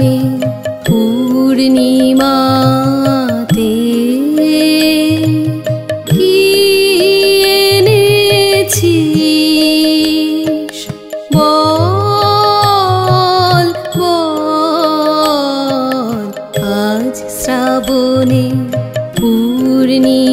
জানে পূর্ণিমাতে কি এনেছিস? শ্রাবণে পূর্ণিমাতে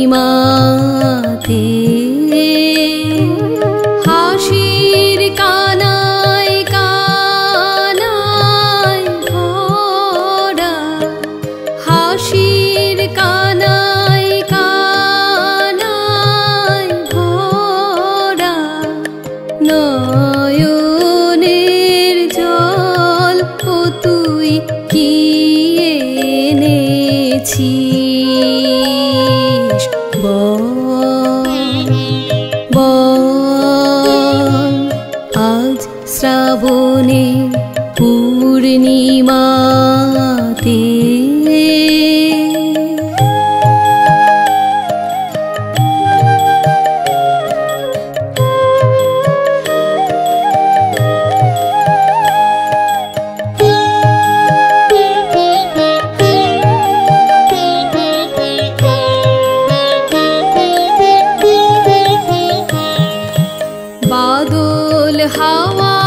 गुल हवा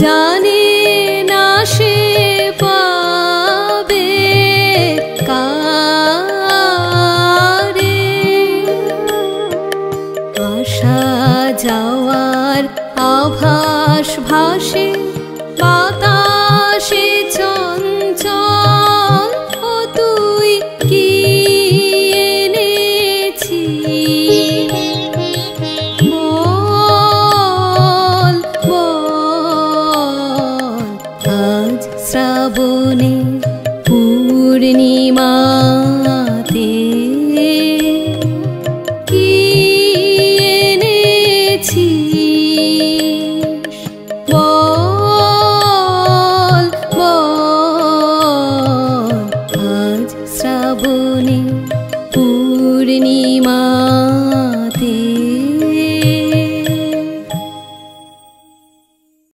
자. kabur